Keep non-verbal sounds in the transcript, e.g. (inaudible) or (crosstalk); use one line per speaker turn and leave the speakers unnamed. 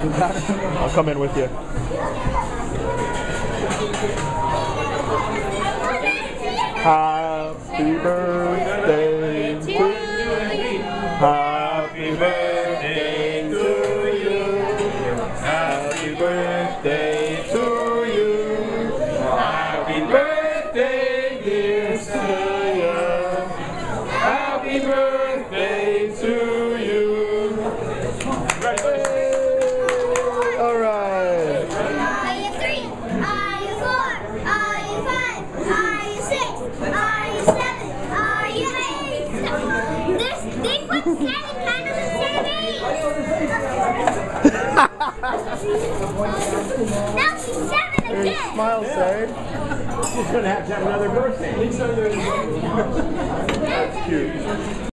I'll come in with you. Happy birthday to you. Happy birthday to you. Happy birthday to you. Happy birthday, dear Saiya. Happy birthday
now she's seven again.
Smile, Say.
She's gonna have to have another birthday. (laughs)
That's Cute.